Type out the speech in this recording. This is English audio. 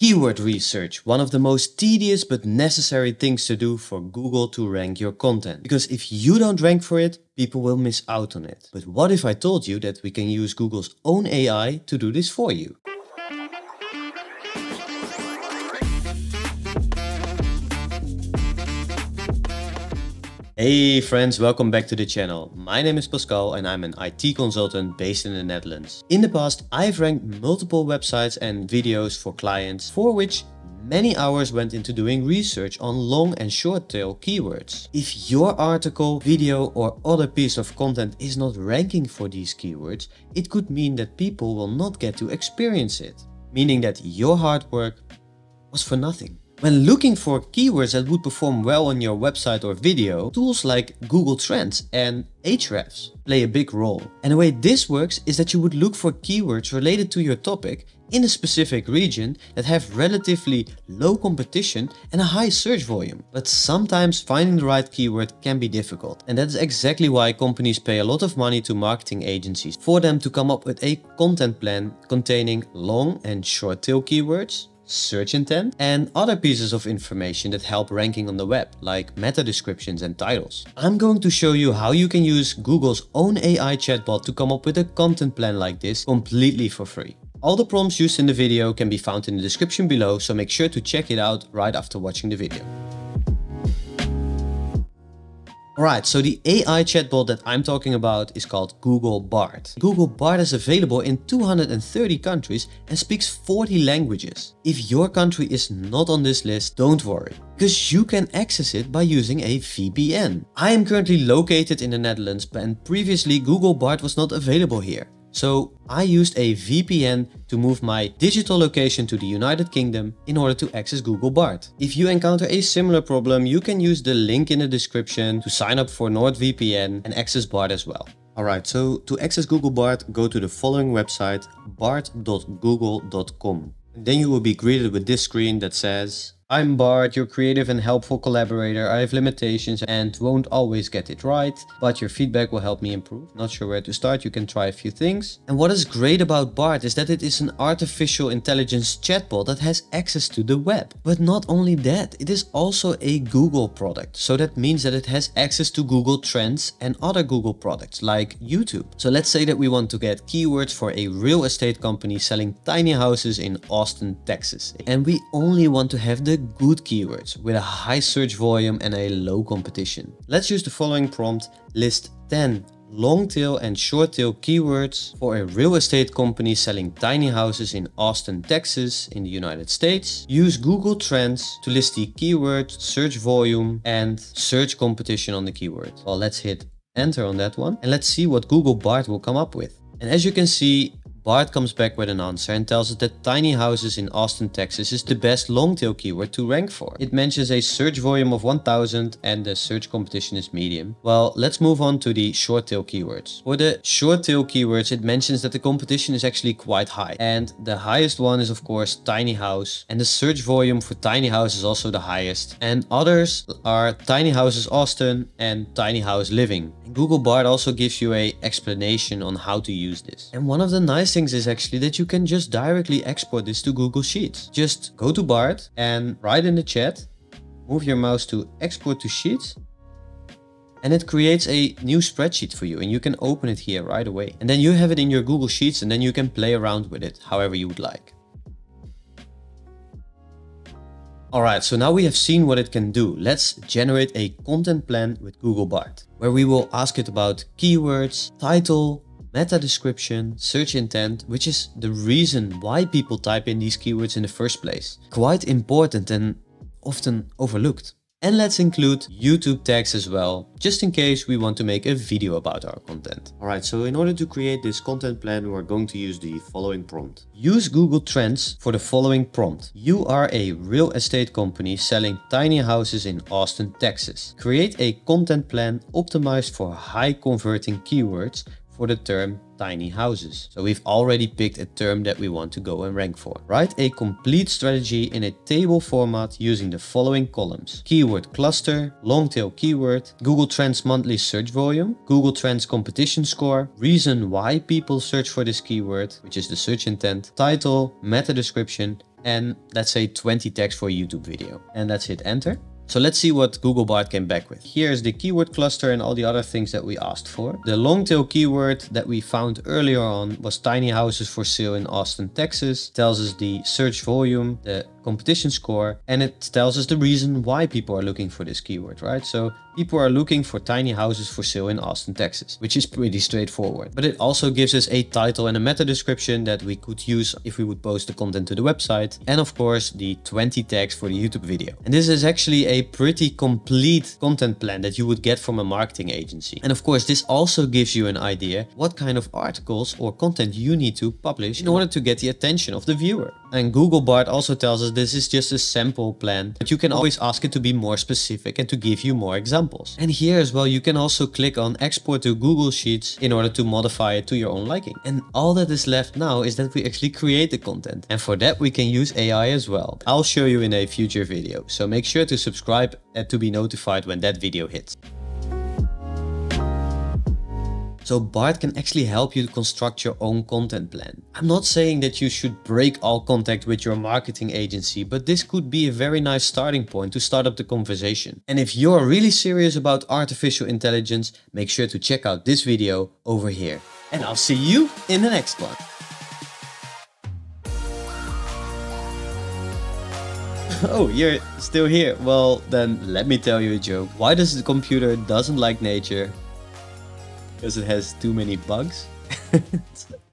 Keyword research, one of the most tedious but necessary things to do for Google to rank your content. Because if you don't rank for it, people will miss out on it. But what if I told you that we can use Google's own AI to do this for you? Hey friends, welcome back to the channel. My name is Pascal and I'm an IT consultant based in the Netherlands. In the past, I've ranked multiple websites and videos for clients for which many hours went into doing research on long and short tail keywords. If your article, video or other piece of content is not ranking for these keywords, it could mean that people will not get to experience it. Meaning that your hard work was for nothing. When looking for keywords that would perform well on your website or video, tools like Google Trends and Ahrefs play a big role. And the way this works is that you would look for keywords related to your topic in a specific region that have relatively low competition and a high search volume. But sometimes finding the right keyword can be difficult. And that's exactly why companies pay a lot of money to marketing agencies for them to come up with a content plan containing long and short tail keywords search intent, and other pieces of information that help ranking on the web, like meta descriptions and titles. I'm going to show you how you can use Google's own AI chatbot to come up with a content plan like this completely for free. All the prompts used in the video can be found in the description below, so make sure to check it out right after watching the video. Alright, so the AI chatbot that I'm talking about is called Google Bard. Google Bard is available in 230 countries and speaks 40 languages. If your country is not on this list, don't worry, because you can access it by using a VPN. I am currently located in the Netherlands and previously Google Bard was not available here. So I used a VPN to move my digital location to the United Kingdom in order to access Google Bard. If you encounter a similar problem, you can use the link in the description to sign up for NordVPN and access Bard as well. Alright, so to access Google Bard, go to the following website, bard.google.com. Then you will be greeted with this screen that says I'm Bard, your creative and helpful collaborator. I have limitations and won't always get it right, but your feedback will help me improve. Not sure where to start, you can try a few things. And what is great about Bard is that it is an artificial intelligence chatbot that has access to the web. But not only that, it is also a Google product. So that means that it has access to Google Trends and other Google products like YouTube. So let's say that we want to get keywords for a real estate company selling tiny houses in Austin, Texas. And we only want to have the good keywords with a high search volume and a low competition. Let's use the following prompt, list 10 long tail and short tail keywords for a real estate company selling tiny houses in Austin, Texas in the United States. Use Google Trends to list the keyword, search volume and search competition on the keyword. Well, let's hit enter on that one and let's see what Google Bard will come up with. And as you can see, Bard comes back with an answer and tells us that tiny houses in Austin, Texas is the best long tail keyword to rank for. It mentions a search volume of 1000 and the search competition is medium. Well, let's move on to the short tail keywords. For the short tail keywords, it mentions that the competition is actually quite high. And the highest one is of course tiny house. And the search volume for tiny house is also the highest. And others are tiny houses Austin and tiny house living. Google Bard also gives you a explanation on how to use this. And one of the nice things is actually that you can just directly export this to Google Sheets. Just go to Bard and write in the chat, move your mouse to export to Sheets, and it creates a new spreadsheet for you and you can open it here right away. And then you have it in your Google Sheets and then you can play around with it however you would like. Alright, so now we have seen what it can do. Let's generate a content plan with Google Bard, where we will ask it about keywords, title, meta description, search intent, which is the reason why people type in these keywords in the first place. Quite important and often overlooked. And let's include YouTube tags as well, just in case we want to make a video about our content. Alright, so in order to create this content plan, we're going to use the following prompt. Use Google Trends for the following prompt. You are a real estate company selling tiny houses in Austin, Texas. Create a content plan optimized for high converting keywords for the term tiny houses. So we've already picked a term that we want to go and rank for. Write a complete strategy in a table format using the following columns. Keyword cluster, long tail keyword, Google Trends monthly search volume, Google Trends competition score, reason why people search for this keyword, which is the search intent, title, meta description, and let's say 20 tags for a YouTube video. And let's hit enter. So let's see what Google Bard came back with. Here's the keyword cluster and all the other things that we asked for. The long tail keyword that we found earlier on was tiny houses for sale in Austin, Texas. Tells us the search volume, the competition score, and it tells us the reason why people are looking for this keyword, right? So people are looking for tiny houses for sale in Austin, Texas, which is pretty straightforward. But it also gives us a title and a meta description that we could use if we would post the content to the website. And of course, the 20 tags for the YouTube video. And this is actually a pretty complete content plan that you would get from a marketing agency. And of course, this also gives you an idea what kind of articles or content you need to publish in order to get the attention of the viewer. And Google Bard also tells us this is just a sample plan, but you can always ask it to be more specific and to give you more examples. And here as well, you can also click on export to Google Sheets in order to modify it to your own liking. And all that is left now is that we actually create the content. And for that, we can use AI as well. I'll show you in a future video. So make sure to subscribe and to be notified when that video hits. So Bard can actually help you to construct your own content plan. I'm not saying that you should break all contact with your marketing agency, but this could be a very nice starting point to start up the conversation. And if you're really serious about artificial intelligence, make sure to check out this video over here. And I'll see you in the next one. oh, you're still here. Well, then let me tell you a joke. Why does the computer doesn't like nature because it has too many bugs.